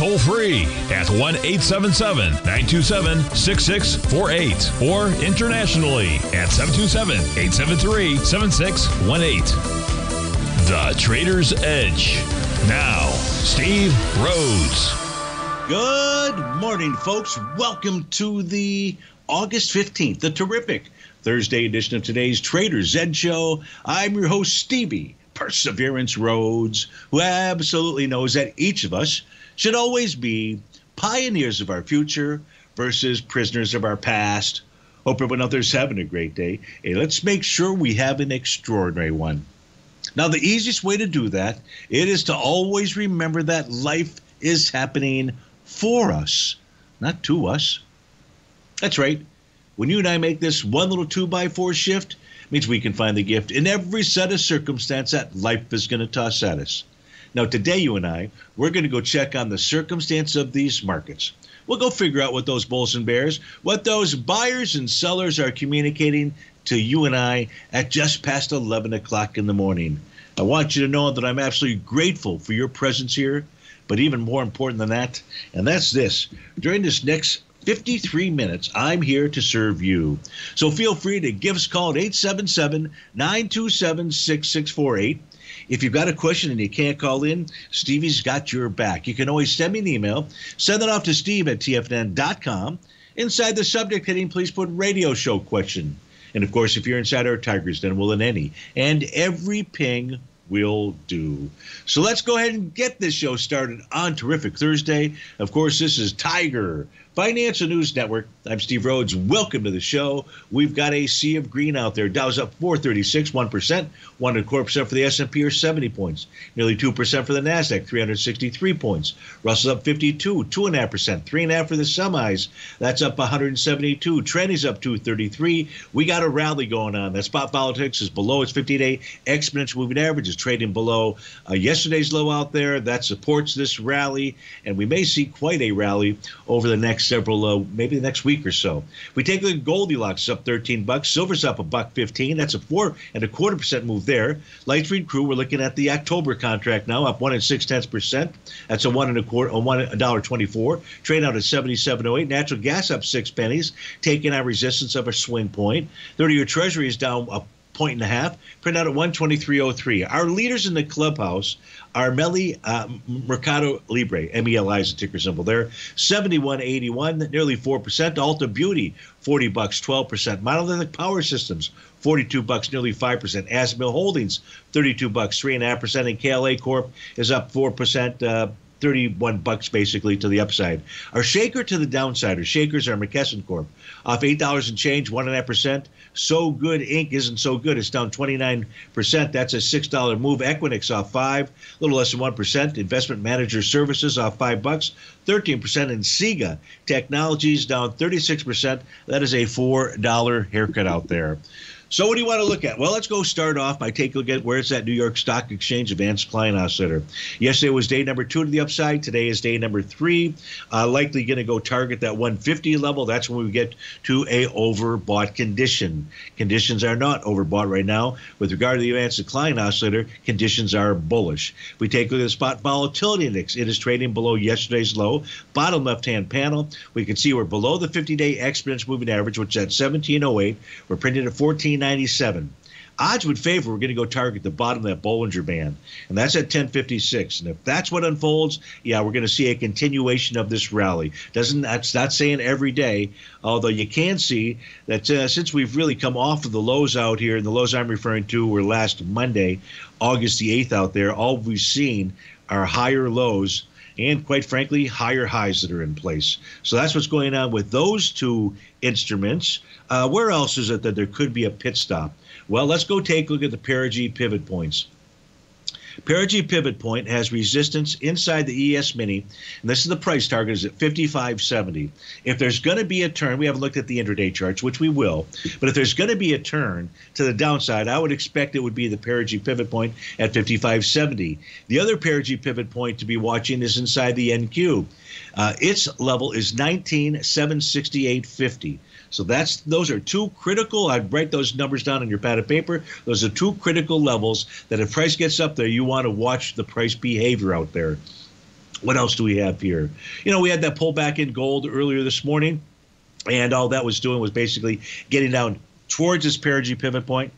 toll free at 1 877 927 6648 or internationally at 727 873 7618. The Trader's Edge. Now, Steve Rhodes. Good morning, folks. Welcome to the August 15th, the terrific Thursday edition of today's Trader's Edge Show. I'm your host, Stevie Perseverance Rhodes, who absolutely knows that each of us should always be pioneers of our future versus prisoners of our past. Hope everyone there's having a great day. Hey, let's make sure we have an extraordinary one. Now, the easiest way to do that it is to always remember that life is happening for us, not to us. That's right. When you and I make this one little two by four shift, means we can find the gift in every set of circumstance that life is going to toss at us. Now, today, you and I, we're going to go check on the circumstance of these markets. We'll go figure out what those bulls and bears, what those buyers and sellers are communicating to you and I at just past 11 o'clock in the morning. I want you to know that I'm absolutely grateful for your presence here, but even more important than that, and that's this. During this next 53 minutes, I'm here to serve you. So feel free to give us a call at 877 927 6648. If you've got a question and you can't call in, Stevie's got your back. You can always send me an email. Send it off to steve at tfnn.com. Inside the subject heading, please put radio show question. And of course, if you're inside our Tigers, then we'll in any. And every ping will do. So let's go ahead and get this show started on Terrific Thursday. Of course, this is Tiger Financial News Network. I'm Steve Rhodes. Welcome to the show. We've got a sea of green out there. Dow's up 436, 1%, 1 and a quarter percent for the S&P or 70 points. Nearly 2% for the Nasdaq, 363 points. Russell's up 52, 2.5%, 3.5 for the semis. That's up 172. Trendy's up 233. We got a rally going on. That spot politics is below its 50-day exponential moving average. is trading below uh, yesterday's low out there. That supports this rally, and we may see quite a rally over the next several, uh, maybe the next week or so. We take at Goldilocks up 13 bucks. Silver's up a buck 15. That's a four and a quarter percent move there. Light Lightspeed Crew, we're looking at the October contract now, up one and six tenths percent. That's a one and a quarter, a one a 24. Trade out at 77.08. Natural gas up six pennies, taking out resistance of a swing point. 30-year Treasury is down a point and a half, print out at 123.03. Our leaders in the clubhouse are Meli uh, Mercado Libre, MELI is the ticker symbol there, 71.81, nearly 4%. Ulta Beauty, 40 bucks, 12%. Monolithic Power Systems, 42 bucks, nearly 5%. ASML Holdings, 32 bucks, 3.5%. And KLA Corp is up 4%. Uh, 31 bucks basically to the upside. Our shaker to the downside, our shakers are McKesson Corp. Off $8 and change, 1.5%. So Good Inc. isn't so good. It's down 29%. That's a $6 move. Equinix off 5 a little less than 1%. Investment Manager Services off 5 bucks, 13%. And SIGA Technologies down 36%. That is a $4 haircut out there. So what do you want to look at? Well, let's go start off by taking a look at where's that New York Stock Exchange Advance Decline Oscillator. Yesterday was day number two to the upside. Today is day number three. Uh, likely going to go target that 150 level. That's when we get to a overbought condition. Conditions are not overbought right now. With regard to the Advance Decline Oscillator, conditions are bullish. We take a look at the spot volatility index. It is trading below yesterday's low. Bottom left-hand panel, we can see we're below the 50-day exponential moving average, which is at 1708. We're printing at 14. 97. Odds would favor we're going to go target the bottom of that Bollinger Band, and that's at 1056. And if that's what unfolds, yeah, we're going to see a continuation of this rally. Doesn't that's not saying every day, although you can see that uh, since we've really come off of the lows out here, and the lows I'm referring to were last Monday, August the 8th out there, all we've seen are higher lows and quite frankly, higher highs that are in place. So that's what's going on with those two instruments. Uh, where else is it that there could be a pit stop? Well, let's go take a look at the Perigee pivot points. Perigee pivot point has resistance inside the ES mini, and this is the price target is at 55.70. If there's going to be a turn, we haven't looked at the intraday charts, which we will, but if there's going to be a turn to the downside, I would expect it would be the Perigee pivot point at 55.70. The other Perigee pivot point to be watching is inside the NQ. Uh, its level is 19,768.50. So that's those are two critical. I'd write those numbers down on your pad of paper. Those are two critical levels that if price gets up there, you want to watch the price behavior out there. What else do we have here? You know, we had that pullback in gold earlier this morning, and all that was doing was basically getting down towards this perigee pivot point.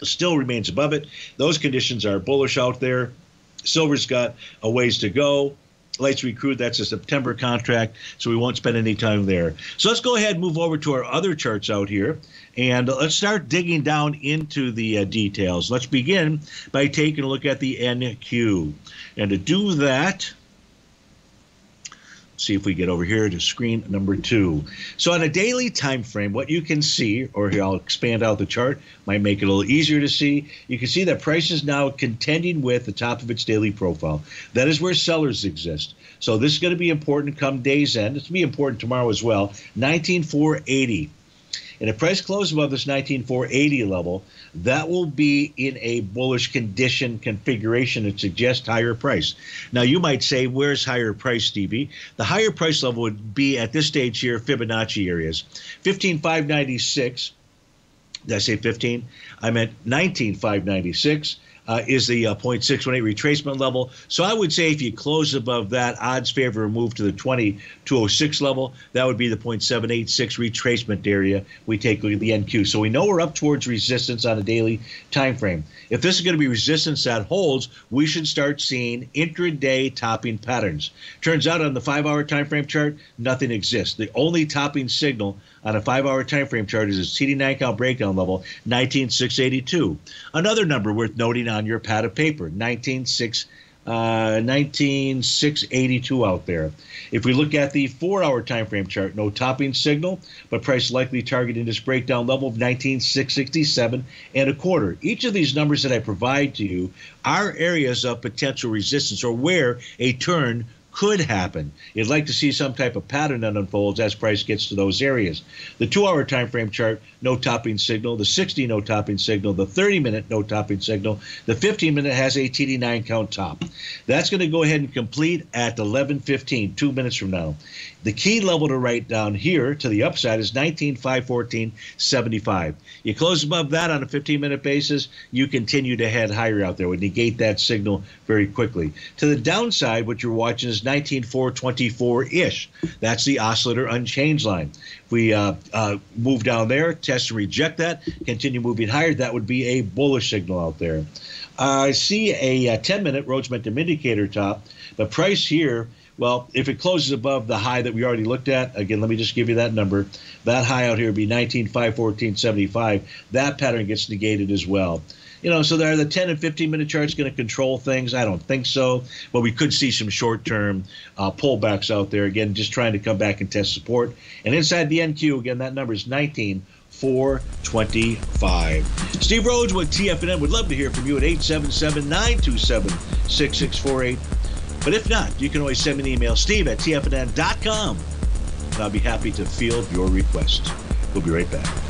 It still remains above it. Those conditions are bullish out there. Silver's got a ways to go. Light sweet crude, that's a September contract, so we won't spend any time there. So let's go ahead and move over to our other charts out here, and let's start digging down into the uh, details. Let's begin by taking a look at the NQ. And to do that, see if we get over here to screen number two. So on a daily time frame, what you can see, or here I'll expand out the chart, might make it a little easier to see. You can see that price is now contending with the top of its daily profile. That is where sellers exist. So this is going to be important come day's end. It's going to be important tomorrow as well. 19480. And if price closes above this 19480 level, that will be in a bullish condition configuration that suggests higher price. Now, you might say, where's higher price, Stevie? The higher price level would be at this stage here, Fibonacci areas. 15596. Did I say 15? I meant 19596 uh, is the uh, 0.618 retracement level. So I would say if you close above that, odds favor a move to the 2206 level. That would be the 0.786 retracement area. We take a look at the NQ. So we know we're up towards resistance on a daily time frame. If this is going to be resistance that holds, we should start seeing intraday topping patterns. Turns out on the five-hour time frame chart, nothing exists. The only topping signal on a five-hour time frame chart is a TD9 count breakdown level, 19682. Another number worth noting on your pad of paper, 196. Uh, 19682 out there. If we look at the four-hour time frame chart, no topping signal, but price likely targeting this breakdown level of 19667 and a quarter. Each of these numbers that I provide to you are areas of potential resistance or where a turn could happen. You'd like to see some type of pattern that unfolds as price gets to those areas. The two-hour time frame chart, no topping signal. The 60 no topping signal. The 30-minute no topping signal. The 15-minute has a TD9 count top. That's going to go ahead and complete at 11:15, two minutes from now. The key level to write down here to the upside is 19,514.75. You close above that on a 15 minute basis, you continue to head higher out there. Would negate that signal very quickly. To the downside, what you're watching is 19,424 ish. That's the oscillator unchanged line. If we uh, uh, move down there, test and reject that, continue moving higher, that would be a bullish signal out there. Uh, I see a 10 minute Momentum indicator top. The price here well, if it closes above the high that we already looked at, again, let me just give you that number. That high out here would be 19,514.75. That pattern gets negated as well. You know, so there are the 10 and 15 minute charts going to control things. I don't think so, but we could see some short term uh, pullbacks out there. Again, just trying to come back and test support. And inside the NQ, again, that number is 19. 425. Steve Rhodes with TFNN would love to hear from you at 877 927 6648. But if not, you can always send me an email, steve at tfnn.com, and I'll be happy to field your request. We'll be right back.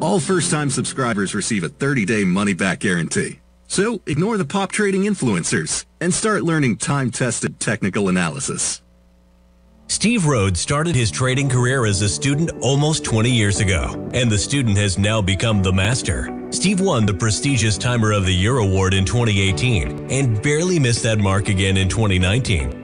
All first-time subscribers receive a 30-day money-back guarantee. So ignore the pop trading influencers and start learning time-tested technical analysis. Steve Rhodes started his trading career as a student almost 20 years ago, and the student has now become the master. Steve won the prestigious Timer of the Year award in 2018 and barely missed that mark again in 2019,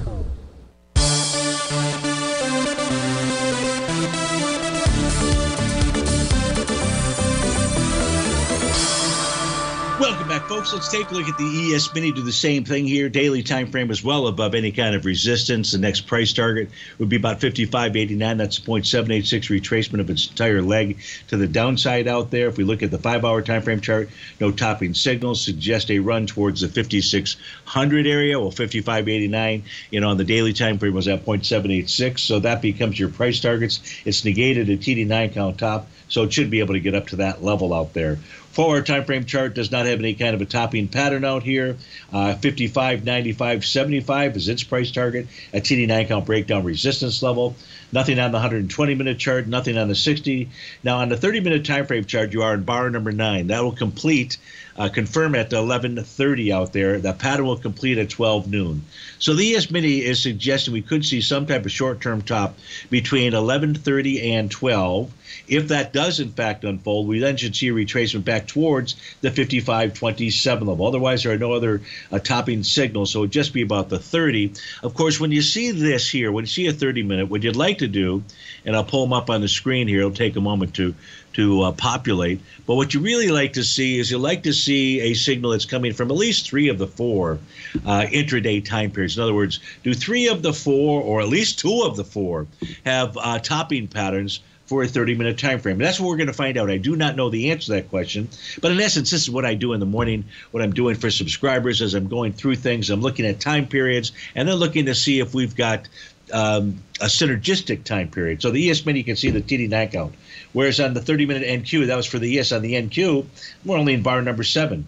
Back, folks. Let's take a look at the ES Mini. Do the same thing here. Daily time frame as well above any kind of resistance. The next price target would be about 55.89. That's a 0.786 retracement of its entire leg to the downside out there. If we look at the five-hour time frame chart, no topping signals suggest a run towards the 5600 area. Well, 55.89, you know, on the daily time frame was at 0.786. So that becomes your price targets. It's negated a TD9 count top, so it should be able to get up to that level out there. Four-hour time frame chart does not have any kind of a topping pattern out here. Uh, 55, 95, 75 is its price target. A TD9 count breakdown resistance level. Nothing on the 120 minute chart, nothing on the 60. Now on the 30 minute time frame chart, you are in bar number nine. That will complete, uh, confirm at 11:30 out there. That pattern will complete at 12 noon. So the ES Mini is suggesting we could see some type of short-term top between 11:30 and 12. If that does in fact unfold, we then should see a retracement back towards the 55.27 level. Otherwise, there are no other uh, topping signals, so it would just be about the 30. Of course, when you see this here, when you see a 30 minute, what you'd like to do, and I'll pull them up on the screen here. It'll take a moment to to uh, populate. But what you really like to see is you like to see a signal that's coming from at least three of the four uh, intraday time periods. In other words, do three of the four, or at least two of the four, have uh, topping patterns? For a 30 minute time frame. That's what we're going to find out. I do not know the answer to that question, but in essence, this is what I do in the morning, what I'm doing for subscribers as I'm going through things. I'm looking at time periods and then looking to see if we've got um, a synergistic time period. So the ES Mini, you can see the TD9 count. Whereas on the 30 minute NQ, that was for the ES on the NQ, we're only in bar number seven.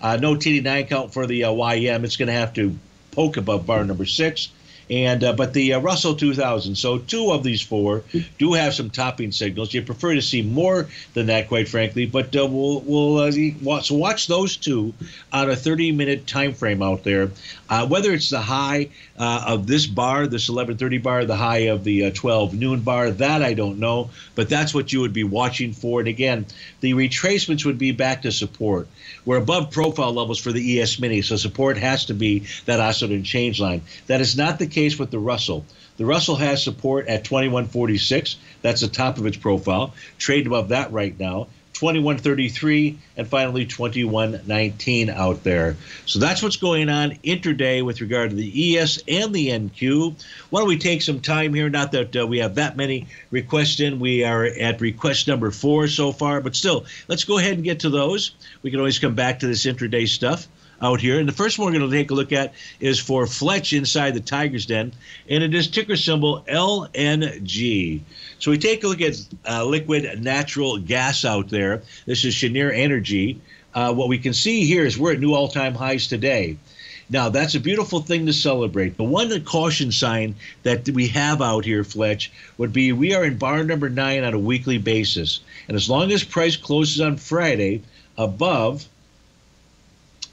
Uh, no TD9 count for the uh, YM. It's going to have to poke above bar number six. And uh, but the uh, Russell 2000. So two of these four do have some topping signals. You prefer to see more than that, quite frankly. But uh, we'll we'll uh, watch, watch those two on a 30 minute time frame out there. Uh, whether it's the high uh, of this bar, this 11:30 bar, the high of the 12 noon bar, that I don't know. But that's what you would be watching for. And again, the retracements would be back to support. We're above profile levels for the ES Mini, so support has to be that oscillating change line. That is not the case with the Russell. The Russell has support at 2146. That's the top of its profile. Trade above that right now. 2133 and finally 2119 out there. So that's what's going on intraday with regard to the ES and the NQ. Why don't we take some time here? Not that uh, we have that many requests in. We are at request number four so far, but still, let's go ahead and get to those. We can always come back to this intraday stuff out here. And the first one we're going to take a look at is for Fletch inside the Tiger's Den, and it is ticker symbol LNG. So we take a look at uh, liquid natural gas out there. This is Cheniere Energy. Uh, what we can see here is we're at new all-time highs today. Now, that's a beautiful thing to celebrate. The one caution sign that we have out here, Fletch, would be we are in bar number nine on a weekly basis. And as long as price closes on Friday above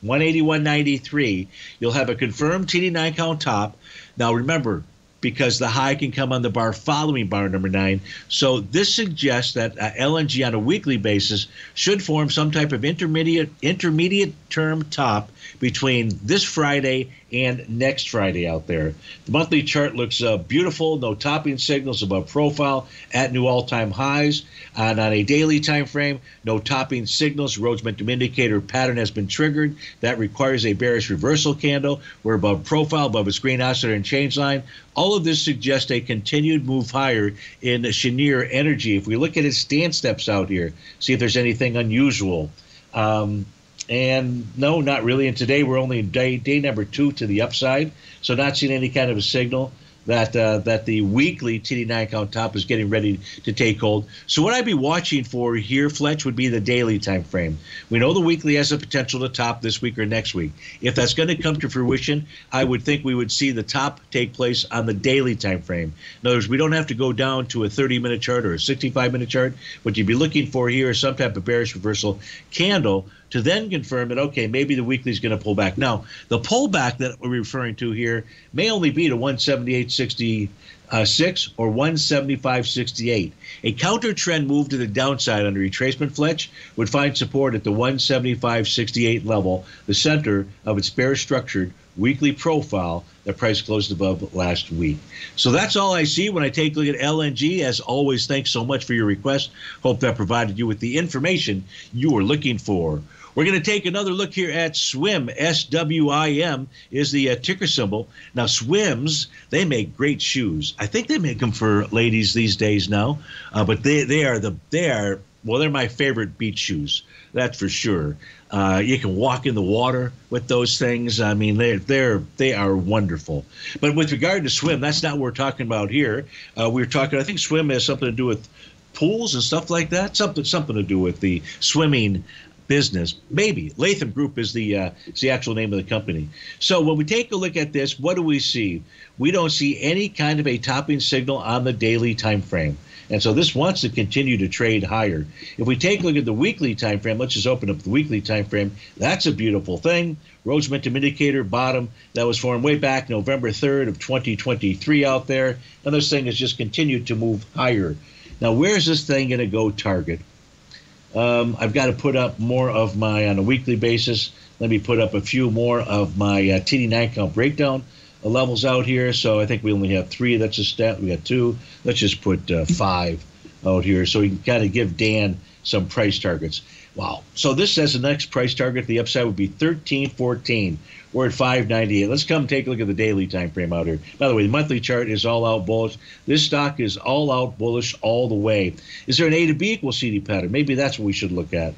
181.93. You'll have a confirmed TD9 count top. Now remember, because the high can come on the bar following bar number nine. So this suggests that uh, LNG on a weekly basis should form some type of intermediate intermediate term top between this Friday and next Friday out there. The monthly chart looks uh, beautiful, no topping signals above profile at new all-time highs. And on a daily time frame, no topping signals. Rhodes momentum indicator pattern has been triggered. That requires a bearish reversal candle. We're above profile, above its green oscillator and change line. All of this suggests a continued move higher in Cheniere Energy. If we look at its stand steps out here, see if there's anything unusual. Um, and no, not really. And today we're only day, day number two to the upside, so not seeing any kind of a signal that uh, that the weekly TD9 count top is getting ready to take hold. So what I'd be watching for here, Fletch, would be the daily time frame. We know the weekly has the potential to top this week or next week. If that's going to come to fruition, I would think we would see the top take place on the daily time frame. In other words, we don't have to go down to a 30-minute chart or a 65-minute chart. What you'd be looking for here is some type of bearish reversal candle to then confirm that okay, maybe the weekly is going to pull back. Now, the pullback that we're referring to here may only be to 178.66 or 175.68. A counter trend move to the downside under retracement Fletch would find support at the 175.68 level, the center of its bearish structured weekly profile that price closed above last week. So that's all I see when I take a look at LNG. As always, thanks so much for your request. Hope that provided you with the information you were looking for. We're going to take another look here at SWIM. S W I M is the uh, ticker symbol. Now, SWIMs, they make great shoes. I think they make them for ladies these days now, uh, but they, they are the they are well, they're my favorite beach shoes. That's for sure. Uh, you can walk in the water with those things. I mean, they're they're they are wonderful. But with regard to swim, that's not what we're talking about here. Uh, we're talking. I think swim has something to do with pools and stuff like that. Something something to do with the swimming business. Maybe Latham Group is the uh, is the actual name of the company. So when we take a look at this, what do we see? We don't see any kind of a topping signal on the daily time frame. And so this wants to continue to trade higher. If we take a look at the weekly time frame, let's just open up the weekly time frame. That's a beautiful thing. Rhodes momentum indicator bottom that was formed way back November 3rd of 2023 out there. And this thing has just continued to move higher. Now, where's this thing going to go target? Um, I've got to put up more of my on a weekly basis. Let me put up a few more of my uh, TD9 count breakdown levels out here. So I think we only have three. That's a stat. We got two. Let's just put uh, five out here so we can kind of give Dan some price targets. Wow. So this says the next price target, the upside would be 1314. We're at 598. Let's come take a look at the daily time frame out here. By the way, the monthly chart is all out bullish. This stock is all out bullish all the way. Is there an A to B equal CD pattern? Maybe that's what we should look at.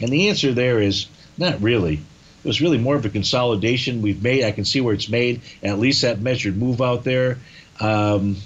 And the answer there is not really. It was really more of a consolidation we've made. I can see where it's made. At least that measured move out there. Um,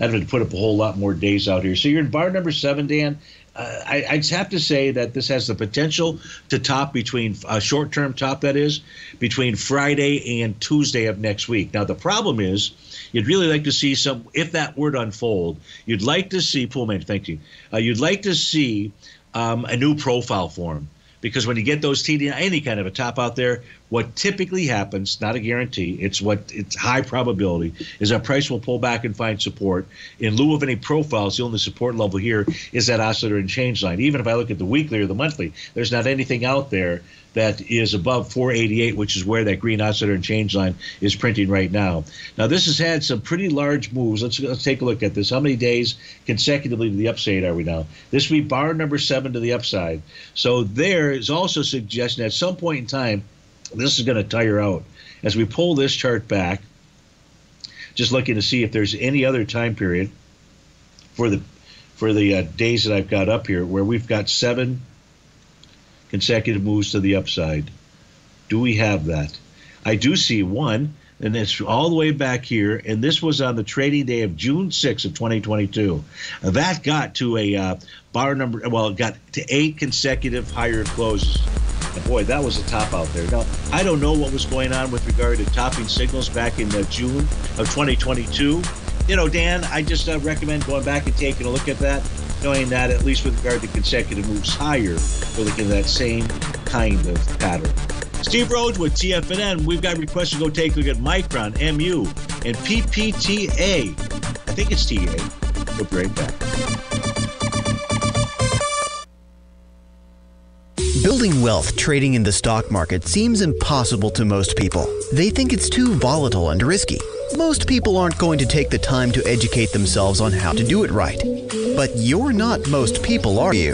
I'd have to put up a whole lot more days out here. So you're in bar number seven, Dan, uh, I, I just have to say that this has the potential to top between a uh, short term top that is between Friday and Tuesday of next week. Now the problem is you'd really like to see some if that were to unfold. You'd like to see Poolman. Thank you. Uh, you'd like to see um, a new profile form because when you get those TD any kind of a top out there, what typically happens, not a guarantee, it's what it's high probability, is that price will pull back and find support. In lieu of any profiles, the only support level here is that oscillator and change line. Even if I look at the weekly or the monthly, there's not anything out there that is above 488, which is where that green oscillator and change line is printing right now. Now, this has had some pretty large moves. Let's, let's take a look at this. How many days consecutively to the upside are we now? This would be bar number seven to the upside. So there is also suggestion at some point in time, this is going to tire out. As we pull this chart back, just looking to see if there's any other time period for the for the uh, days that I've got up here where we've got seven consecutive moves to the upside. Do we have that? I do see one, and it's all the way back here, and this was on the trading day of June 6th of 2022. That got to a uh, bar number, well, it got to eight consecutive higher closes. And boy, that was a top out there. Now, I don't know what was going on with regard to topping signals back in uh, June of 2022. You know, Dan, I just uh, recommend going back and taking a look at that knowing that at least with regard to consecutive moves higher, we're looking at that same kind of pattern. Steve Rhodes with TFNN. We've got requests to go take a look at Micron, MU, and PPTA. I think it's TA. We'll be right back. Building wealth trading in the stock market seems impossible to most people. They think it's too volatile and risky. Most people aren't going to take the time to educate themselves on how to do it right. But you're not most people, are you?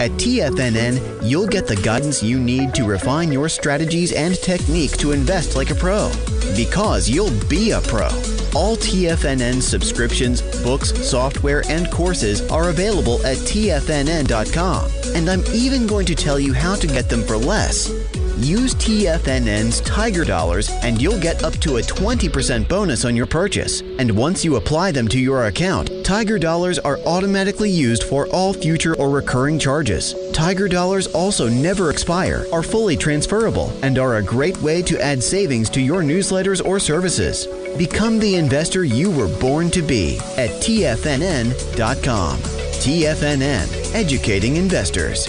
At TFNN, you'll get the guidance you need to refine your strategies and technique to invest like a pro. Because you'll be a pro. All TFNN subscriptions, books, software, and courses are available at TFNN.com. And I'm even going to tell you how to get them for less. Use TFNN's Tiger Dollars and you'll get up to a 20% bonus on your purchase. And once you apply them to your account, Tiger Dollars are automatically used for all future or recurring charges. Tiger Dollars also never expire, are fully transferable, and are a great way to add savings to your newsletters or services. Become the investor you were born to be at TFNN.com. TFNN, educating investors.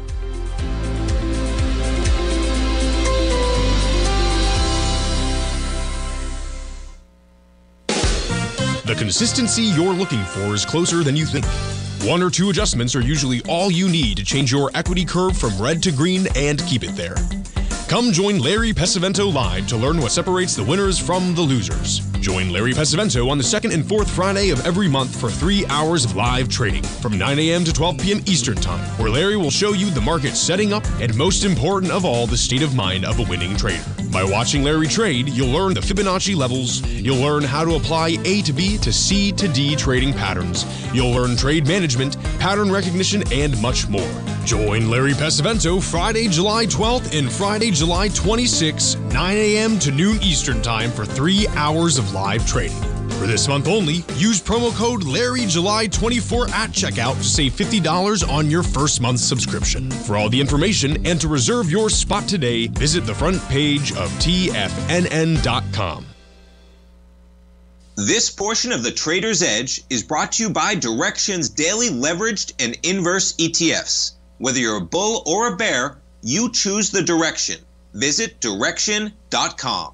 consistency you're looking for is closer than you think. One or two adjustments are usually all you need to change your equity curve from red to green and keep it there. Come join Larry Pesavento live to learn what separates the winners from the losers. Join Larry Pesavento on the second and fourth Friday of every month for three hours of live trading from 9 a.m. to 12 p.m. Eastern Time, where Larry will show you the market setting up and, most important of all, the state of mind of a winning trader. By watching Larry trade, you'll learn the Fibonacci levels, you'll learn how to apply A to B to C to D trading patterns, you'll learn trade management, pattern recognition, and much more. Join Larry Pesavento Friday, July 12th and Friday, July 26th, 9 a.m. to noon Eastern Time for three hours of live trading. For this month only, use promo code LarryJuly24 at checkout to save $50 on your first month's subscription. For all the information and to reserve your spot today, visit the front page of TFNN.com. This portion of the Trader's Edge is brought to you by Direxion's daily leveraged and inverse ETFs. Whether you're a bull or a bear, you choose the direction. Visit direxion.com.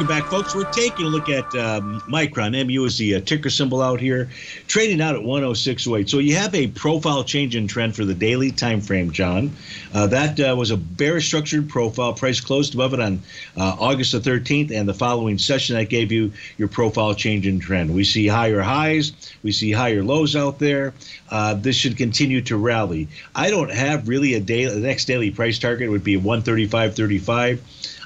Welcome back, folks. We're taking a look at um, Micron. MU is the uh, ticker symbol out here, trading out at 106.08. So you have a profile change in trend for the daily time frame, John. Uh, that uh, was a bearish structured profile. Price closed above it on uh, August the 13th, and the following session that gave you your profile change in trend. We see higher highs, we see higher lows out there. Uh, this should continue to rally. I don't have really a daily. The next daily price target would be 135.35.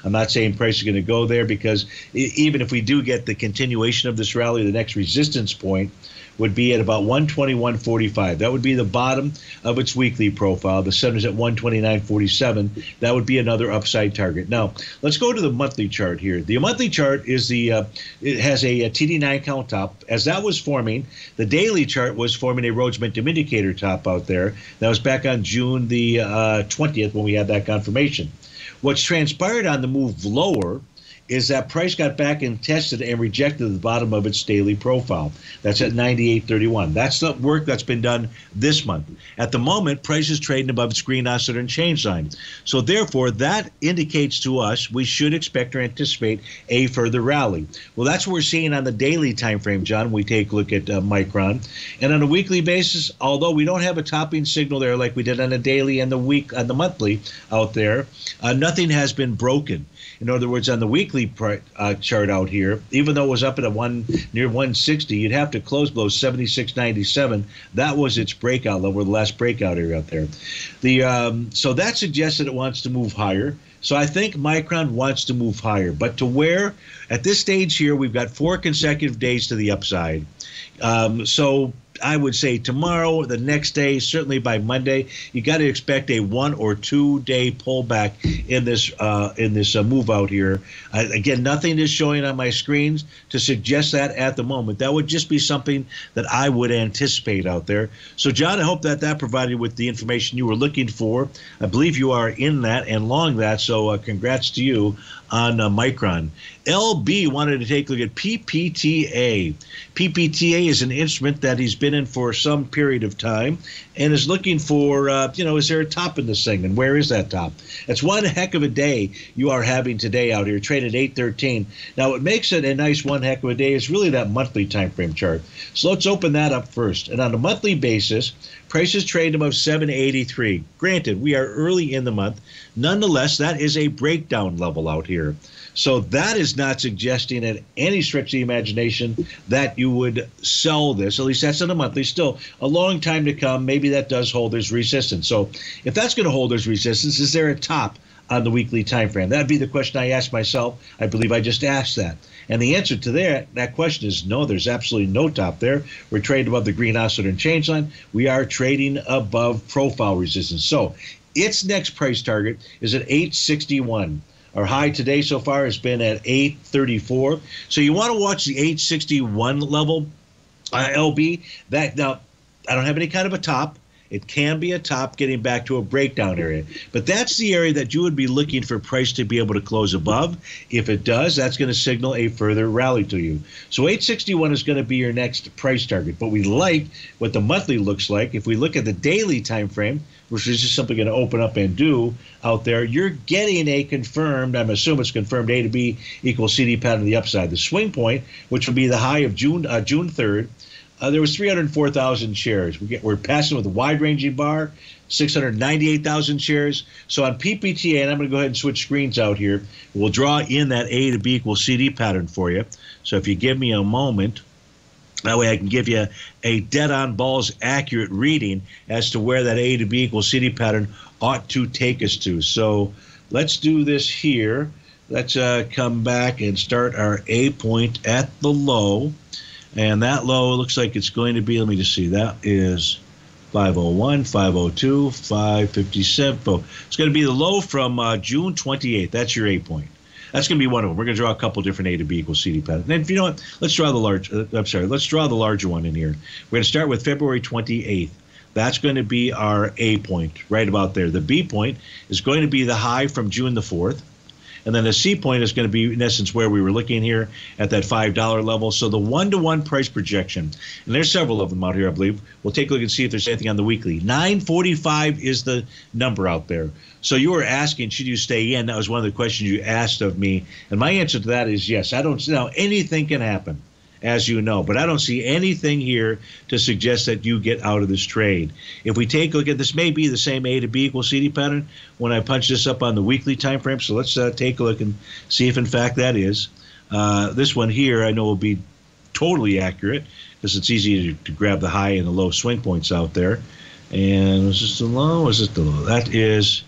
I'm not saying price is going to go there because even if we do get the continuation of this rally, the next resistance point would be at about 121.45. That would be the bottom of its weekly profile. The center is at 129.47. That would be another upside target. Now, let's go to the monthly chart here. The monthly chart is the uh, it has a, a, TD9 count top. As that was forming, the daily chart was forming a Rhodes Momentum Indicator top out there. That was back on June the uh, 20th when we had that confirmation. What's transpired on the move lower is that price got back and tested and rejected the bottom of its daily profile. That's at 98.31. That's the work that's been done this month. At the moment, price is trading above its green oscillator and change line. So therefore, that indicates to us we should expect or anticipate a further rally. Well, that's what we're seeing on the daily time frame, John. We take a look at uh, Micron, and on a weekly basis, although we don't have a topping signal there like we did on the daily and the week on the monthly out there, uh, nothing has been broken. In other words, on the weekly uh, chart out here, even though it was up at a one near 160, you'd have to close below 76.97. That was its breakout level, the last breakout area out there. The um, so that suggests that it wants to move higher. So I think Micron wants to move higher, but to where? At this stage here, we've got four consecutive days to the upside. Um, so I would say tomorrow, the next day, certainly by Monday, you got to expect a one or two day pullback in this uh, in this uh, move out here. Uh, again, nothing is showing on my screens to suggest that at the moment. That would just be something that I would anticipate out there. So, John, I hope that that provided with the information you were looking for. I believe you are in that and long that. So, uh, congrats to you on uh, Micron. LB wanted to take a look at PPTA. PPTA is an instrument that he's been in for some period of time and is looking for, uh, you know, is there a top in this thing? And where is that top? It's one heck of a day you are having today out here, traded 813. Now, what makes it a nice one heck of a day is really that monthly time frame chart. So let's open that up first. And on a monthly basis, prices trade above 783. Granted, we are early in the month. Nonetheless, that is a breakdown level out here. So that is not suggesting at any stretch of the imagination that you would sell this. At least that's in a monthly. Still a long time to come. Maybe that does hold there's resistance. So if that's going to hold there's resistance, is there a top on the weekly time frame? That'd be the question I asked myself. I believe I just asked that. And the answer to that, that question is no, there's absolutely no top there. We're trading above the green oscillator and change line. We are trading above profile resistance. So its next price target is at 861. Our high today so far has been at 834. So you want to watch the 861 level uh, LB. That now I don't have any kind of a top. It can be a top getting back to a breakdown area. But that's the area that you would be looking for price to be able to close above. If it does, that's going to signal a further rally to you. So 861 is going to be your next price target. But we like what the monthly looks like. If we look at the daily time frame, which is just simply going to open up and do out there, you're getting a confirmed, I'm assuming it's confirmed A to B equals CD pattern to the upside. The swing point, which would be the high of June uh, June 3rd, uh, there was 304,000 shares. We we're passing with a wide-ranging bar, 698,000 shares. So on PPTA, and I'm going to go ahead and switch screens out here. We'll draw in that A to B equals CD pattern for you. So if you give me a moment, that way I can give you a dead-on balls accurate reading as to where that A to B equals CD pattern ought to take us to. So let's do this here. Let's uh, come back and start our A point at the low. And that low looks like it's going to be, let me just see, that is 501, 502, 557. It's going to be the low from uh, June 28th. That's your A point. That's going to be one of them. We're going to draw a couple different A to B equals CD patterns. And if you know what, let's draw the large. Uh, I'm sorry, let's draw the larger one in here. We're going to start with February 28th. That's going to be our A point right about there. The B point is going to be the high from June the 4th. And then the C point is going to be, in essence, where we were looking here at that $5 level. So the one to one price projection, and there's several of them out here, I believe. We'll take a look and see if there's anything on the weekly. 945 is the number out there. So you were asking, should you stay in? That was one of the questions you asked of me. And my answer to that is yes. I don't know. Anything can happen as you know. But I don't see anything here to suggest that you get out of this trade. If we take a look at this, may be the same A to B equals CD pattern when I punch this up on the weekly time frame. So let's uh, take a look and see if in fact that is. Uh, this one here I know will be totally accurate because it's easy to, to, grab the high and the low swing points out there. And is this the low? Is it the low? That is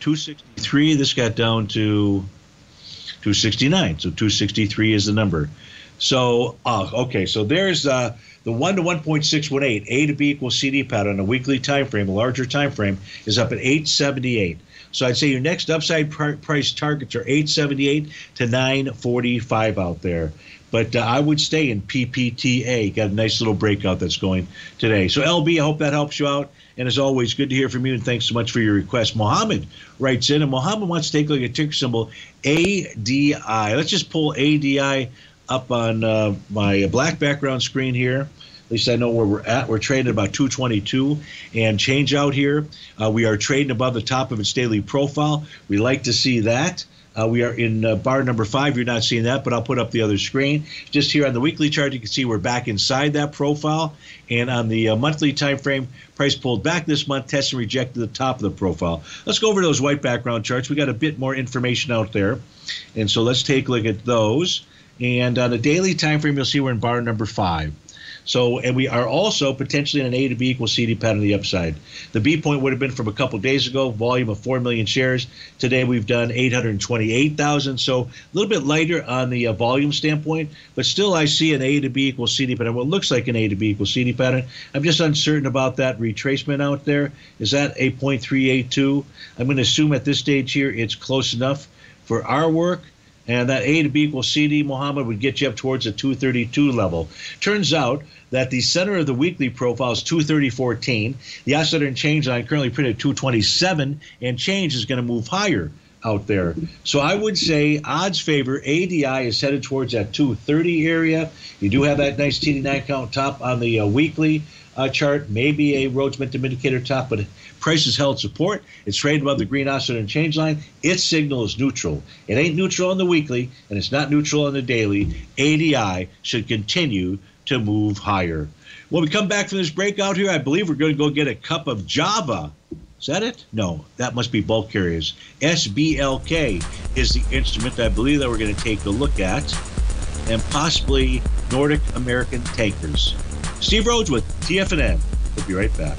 263. This got down to 269. So 263 is the number. So, uh, okay, so there's uh, the 1 to 1.618, A to B equals CD pattern on a weekly time frame, a larger time frame, is up at 878. So I'd say your next upside pr- price targets are 878 to 945 out there. But uh, I would stay in PPTA. Got a nice little breakout that's going today. So LB, I hope that helps you out. And as always, good to hear from you, and thanks so much for your request. Mohammed writes in, and Mohammed wants to take a look at ticker symbol ADI. Let's just pull ADI up on uh, my black background screen here. At least I know where we're at. We're trading about 222 and change out here. Uh, we are trading above the top of its daily profile. We like to see that. Uh, we are in uh, bar number five. You're not seeing that, but I'll put up the other screen. Just here on the weekly chart, you can see we're back inside that profile. And on the uh, monthly time frame, price pulled back this month, tested and rejected the top of the profile. Let's go over those white background charts. We got a bit more information out there. And so let's take a look at those. And on the daily time frame, you'll see we're in bar number five. So, and we are also potentially in an A to B equals CD pattern on the upside. The B point would have been from a couple days ago, volume of 4 million shares. Today we've done 828,000. So a little bit lighter on the uh, volume standpoint, but still I see an A to B equals CD pattern. What looks like an A to B equals CD pattern. I'm just uncertain about that retracement out there. Is that a 0.382? I'm going to assume at this stage here it's close enough for our work and that A to B equals CD, Mohammed, would get you up towards the 232 level. Turns out that the center of the weekly profile is 230.14. The oscillator and change line currently printed 227, and change is going to move higher out there. So I would say odds favor ADI is headed towards that 230 area. You do have that nice TD9 count top on the uh, weekly uh, chart, maybe a Rhodes Momentum Indicator top, but Price has held support. It's traded above the green oscillator and change line. Its signal is neutral. It ain't neutral on the weekly, and it's not neutral on the daily. ADI should continue to move higher. When we come back from this breakout here, I believe we're going to go get a cup of Java. Is that it? No, that must be bulk carriers. SBLK is the instrument I believe that we're going to take a look at, and possibly Nordic American tankers. Steve Rhodes with TFNN. We'll be right back.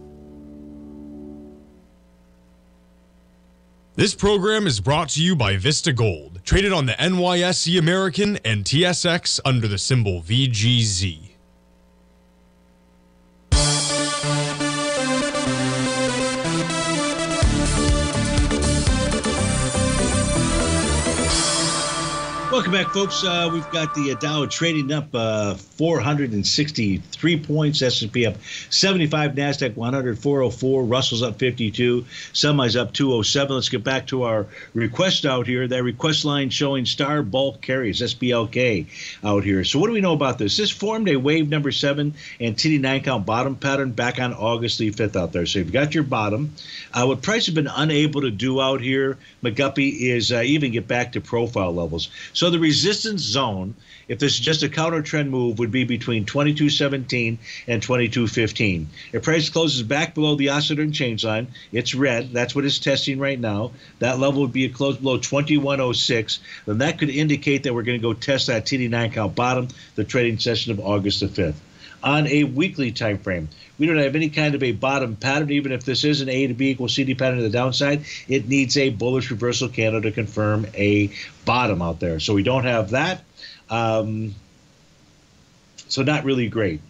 This program is brought to you by Vista Gold, traded on the NYSE American and TSX under the symbol VGZ. Welcome back, folks. Uh, we've got the uh, Dow trading up uh, 463 points, S&P up 75, Nasdaq 100, 404, Russell's up 52, semis up 207. Let's get back to our request out here. That request line showing Star Bulk Carriers (SBLK) out here. So what do we know about this? This formed a wave number seven and TD9 count bottom pattern back on August the 5th out there. So you've got your bottom. Uh, what price has been unable to do out here, McGuppy, is uh, even get back to profile levels. So the resistance zone, if this is just a counter trend move, would be between 22.17 and 22.15. If price closes back below the oscillator and change line, it's red. That's what it's testing right now. That level would be a close below 21.06. Then that could indicate that we're going to go test that TD9 count bottom, the trading session of August the 5th on a weekly time frame. We don't have any kind of a bottom pattern, even if this is an A to B equals CD pattern to the downside. It needs a bullish reversal candle to confirm a bottom out there. So we don't have that. Um, so not really great.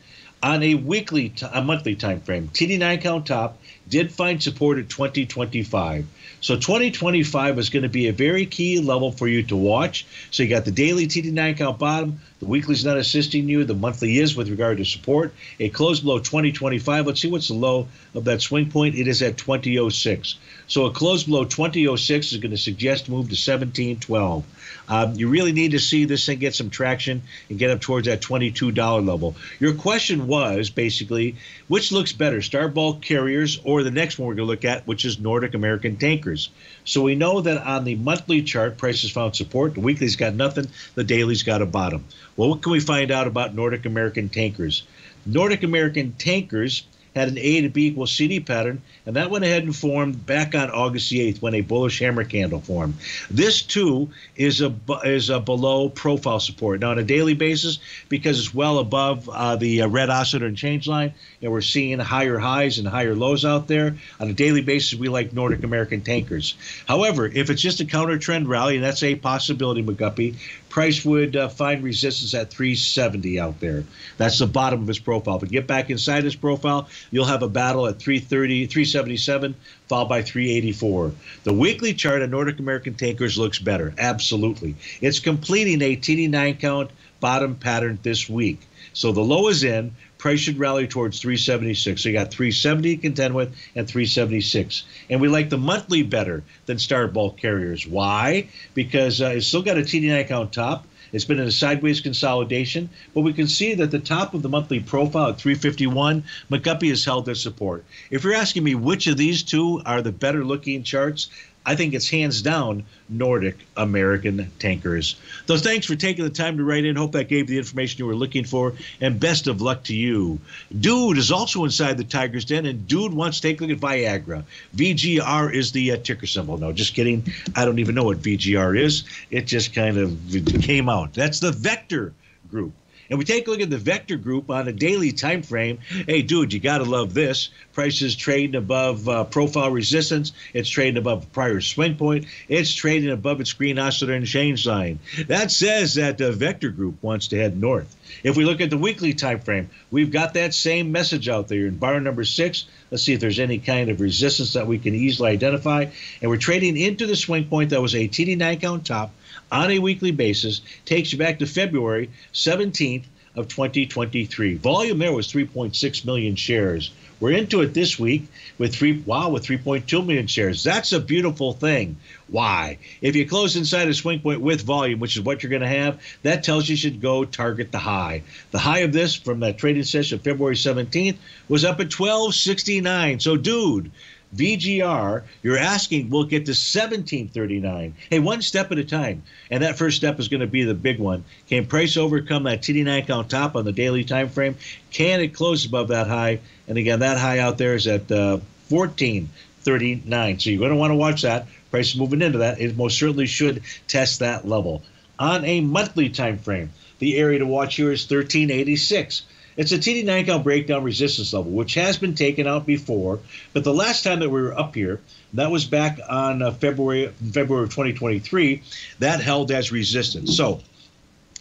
On a weekly, a monthly time frame, TD9 count top did find support at 2025. So 2025 is going to be a very key level for you to watch. So you got the daily TD9 count bottom, the weekly is not assisting you, the monthly is with regard to support. It closed below 2025. Let's see what's the low of that swing point. It is at 2006. So a close below 2006 is going to suggest move to 1712. Um, you really need to see this thing get some traction and get up towards that $22 level. Your question was basically which looks better, Star Bulk Carriers or the next one we're going to look at, which is Nordic American Tankers. So we know that on the monthly chart, prices found support. The weekly's got nothing. The daily's got a bottom. Well, what can we find out about Nordic American Tankers? Nordic American Tankers had an A to B equal CD pattern, and that went ahead and formed back on August the 8th when a bullish hammer candle formed. This too is a is a below profile support. Now on a daily basis, because it's well above uh, the uh, red oscillator and change line, and we're seeing higher highs and higher lows out there. On a daily basis, we like Nordic American tankers. However, if it's just a counter trend rally, and that's a possibility, McGuppy, price would uh, find resistance at 370 out there. That's the bottom of his profile. But get back inside his profile, you'll have a battle at 330, 377, followed by 384. The weekly chart of Nordic American tankers looks better. Absolutely. It's completing a TD9 count bottom pattern this week. So the low is in, price should rally towards 376. So you got 370 to contend with and 376. And we like the monthly better than Star Bulk Carriers. Why? Because uh, it's still got a TD9 count top. It's been in a sideways consolidation, but we can see that the top of the monthly profile at 351, McGuppy has held their support. If you're asking me which of these two are the better looking charts, I think it's hands down Nordic American tankers. So thanks for taking the time to write in. Hope that gave the information you were looking for, and best of luck to you. Dude is also inside the Tiger's Den, and Dude wants to take a look at Viagra. VGR is the uh, ticker symbol. No, just kidding. I don't even know what VGR is. It just kind of came out. That's the Vector Group. And we take a look at the Vector Group on a daily time frame. Hey, dude, you got to love this. Prices trading above uh, profile resistance. It's trading above a prior swing point. It's trading above its green oscillator and change line. That says that the Vector Group wants to head north. If we look at the weekly time frame, we've got that same message out there in bar number six. Let's see if there's any kind of resistance that we can easily identify. And we're trading into the swing point that was a TD9 count top on a weekly basis takes you back to February 17th of 2023. Volume there was 3.6 million shares. We're into it this week with three wow with 3.2 million shares. That's a beautiful thing. Why? If you close inside a swing point with volume, which is what you're going to have, that tells you should go target the high. The high of this from that trading session February 17th was up at 1269. So dude, VGR, you're asking we'll get to 1739. Hey, one step at a time. And that first step is going to be the big one. Can price overcome that TD9 count top on the daily time frame? Can it close above that high? And again, that high out there is at uh, 1439. So you're going to want to watch that. Price is moving into that. It most certainly should test that level. On a monthly time frame, the area to watch here is 1386. It's a TD9 count breakdown resistance level, which has been taken out before. But the last time that we were up here, that was back on uh, February February of 2023. That held as resistance. So,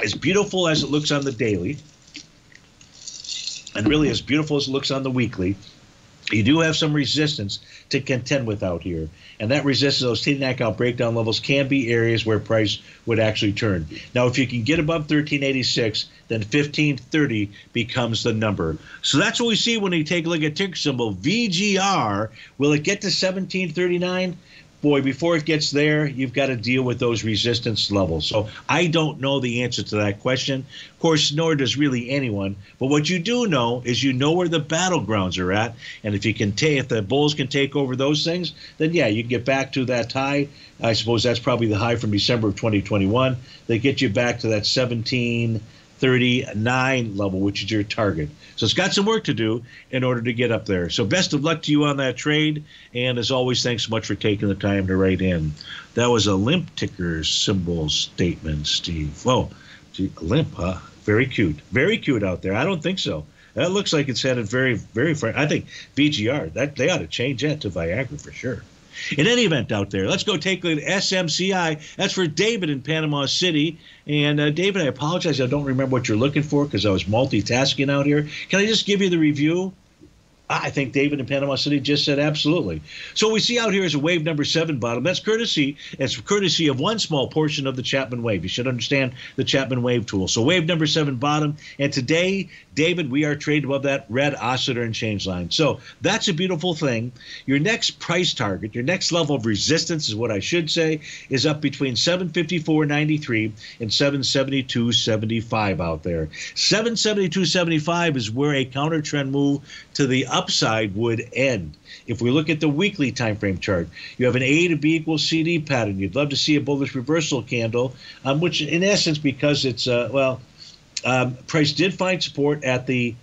as beautiful as it looks on the daily, and really as beautiful as it looks on the weekly, you do have some resistance to contend with out here. And that resistance, those TD9 count breakdown levels, can be areas where price would actually turn. Now, if you can get above 1386, then 1530 becomes the number. So that's what we see when you take a look at ticker symbol VGR. Will it get to 1739? Boy, before it gets there, you've got to deal with those resistance levels. So I don't know the answer to that question. Of course, nor does really anyone. But what you do know is you know where the battlegrounds are at, and if you can take, if the Bulls can take over those things, then yeah, you can get back to that high. I suppose that's probably the high from December of 2021. They get you back to that 17. 39 level, which is your target. So it's got some work to do in order to get up there. So best of luck to you on that trade. And as always, thanks so much for taking the time to write in. That was a limp ticker symbol statement, Steve. Oh, gee, limp, huh? Very cute. Very cute out there. I don't think so. That looks like it's headed very, very. I think VGR. That they ought to change that to Viagra for sure. In any event, out there, let's go take a look at SMCI. That's for David in Panama City. And uh, David, I apologize. I don't remember what you're looking for because I was multitasking out here. Can I just give you the review? I think David in Panama City just said absolutely. So we see out here is a wave number seven bottom. That's courtesy. It's courtesy of one small portion of the Chapman wave. You should understand the Chapman wave tool. So wave number seven bottom. And today, David, we are trading above that red oscillator and change line. So that's a beautiful thing. Your next price target, your next level of resistance is what I should say, is up between 754.93 and 772.75 out there. 772.75 is where a counter trend move to the upside would end. If we look at the weekly time frame chart, you have an A to B equals CD pattern. You'd love to see a bullish reversal candle, um, which in essence, because it's uh, well, um, price did find support at the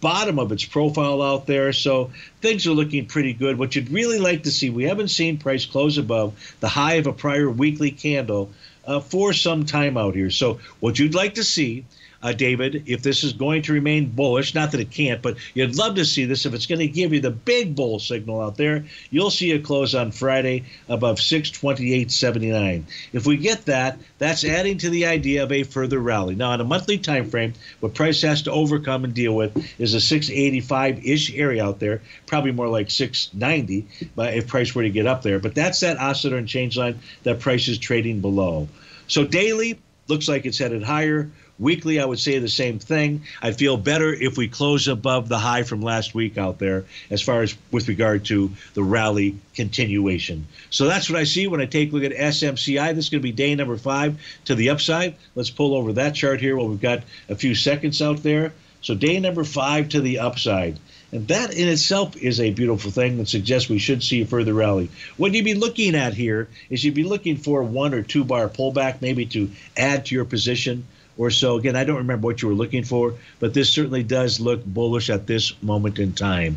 bottom of its profile out there. So things are looking pretty good. What you'd really like to see, we haven't seen price close above the high of a prior weekly candle uh, for some time out here. So what you'd like to see uh, David, if this is going to remain bullish. Not that it can't, but you'd love to see this. If it's going to give you the big bull signal out there, you'll see a close on Friday above 628.79. If we get that, that's adding to the idea of a further rally. Now, on a monthly time frame, what price has to overcome and deal with is a 685-ish area out there, probably more like 690, but if price were to get up there. But that's that oscillator and change line that price is trading below. So daily looks like it's headed higher Weekly, I would say the same thing. I feel better if we close above the high from last week out there as far as with regard to the rally continuation. So that's what I see when I take a look at SMCI. This is going to be day number five to the upside. Let's pull over that chart here while we've got a few seconds out there. So day number five to the upside. And that in itself is a beautiful thing that suggests we should see a further rally. What you'd be looking at here is you'd be looking for one or two bar pullback, maybe to add to your position or so. Again, I don't remember what you were looking for, but this certainly does look bullish at this moment in time.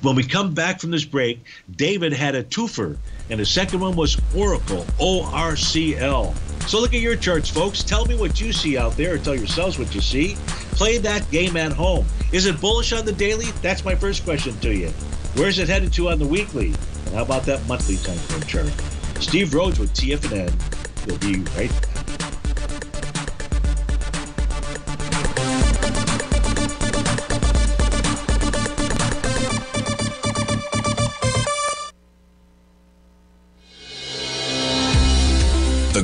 When we come back from this break, David had a twofer, and the second one was Oracle, O R C L. So look at your charts, folks. Tell me what you see out there, or tell yourselves what you see. Play that game at home. Is it bullish on the daily? That's my first question to you. Where's it headed to on the weekly? And how about that monthly time frame chart? Steve Rhodes with TFNN. We'll be right back.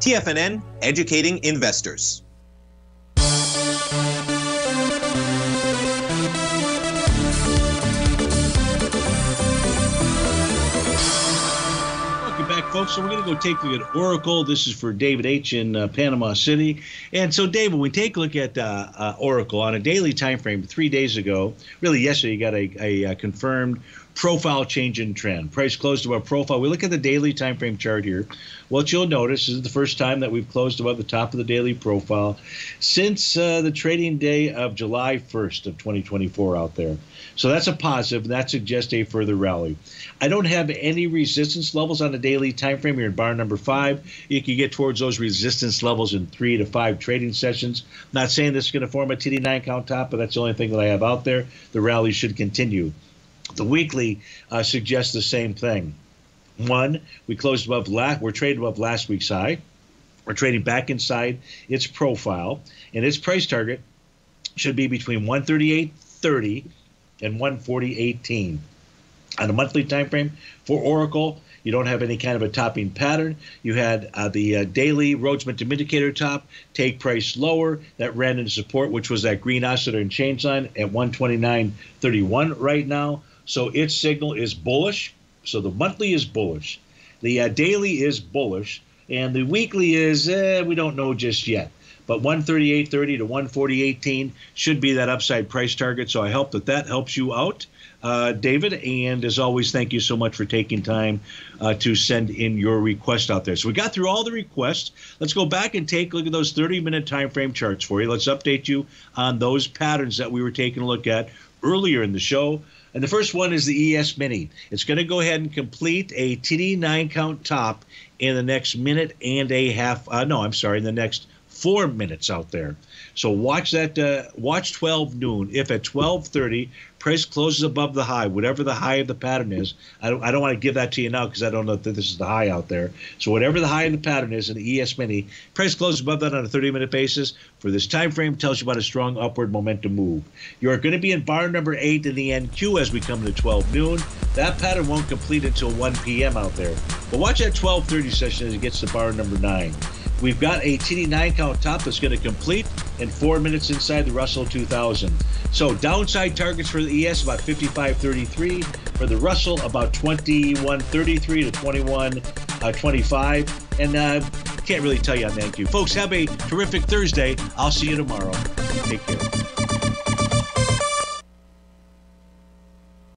TFNN, educating investors. Welcome back, folks. So we're going to go take a look at Oracle. This is for David H. in uh, Panama City. And so, David, we take a look at uh, uh, Oracle on a daily time frame, three days ago, really yesterday, you got a, a, a confirmed profile change in trend. Price closed above profile. We look at the daily time frame chart here. What you'll notice is the first time that we've closed above the top of the daily profile since uh, the trading day of July 1st of 2024 out there. So that's a positive, and that suggests a further rally. I don't have any resistance levels on the daily time frame. You're in bar number five. You can get towards those resistance levels in three to five trading sessions. Not saying this is going to form a TD9 count top, but that's the only thing that I have out there. The rally should continue. The weekly uh, suggests the same thing. One, we closed above last. We're traded above last week's high. We're trading back inside its profile, and its price target should be between 138.30 and 140.18 on a monthly time frame for Oracle. You don't have any kind of a topping pattern. You had uh, the uh, daily Rhodes Momentum Indicator top take price lower. That ran into support, which was that green oscillator and change line at 129.31 right now. So its signal is bullish. So the monthly is bullish. The uh, daily is bullish. And the weekly is, eh, we don't know just yet. But 138.30 to 140.18 should be that upside price target. So I hope that that helps you out uh, David. And as always, thank you so much for taking time uh, to send in your request out there. So we got through all the requests. Let's go back and take a look at those 30 minute time frame charts for you. Let's update you on those patterns that we were taking a look at earlier in the show. And the first one is the ES Mini. It's going to go ahead and complete a TD9 count top in the next minute and a half. Uh, no, I'm sorry, in the next four minutes out there. So watch that. Uh, watch 12 noon. If at 12:30 price closes above the high, whatever the high of the pattern is, I don't, I don't want to give that to you now because I don't know that this is the high out there. So whatever the high of the pattern is in the ES Mini, price closes above that on a 30-minute basis for this time frame tells you about a strong upward momentum move. You are going to be in bar number eight in the NQ as we come to 12 noon. That pattern won't complete until 1 p.m. out there. But watch that 12:30 session as it gets to bar number nine. We've got a TD9 count top that's going to complete in four minutes inside the Russell 2000. So downside targets for the ES about 55.33. For the Russell about 21.33 to 21.25. Uh, and uh, can't really tell you on that. You folks, have a terrific Thursday. I'll see you tomorrow. Take care.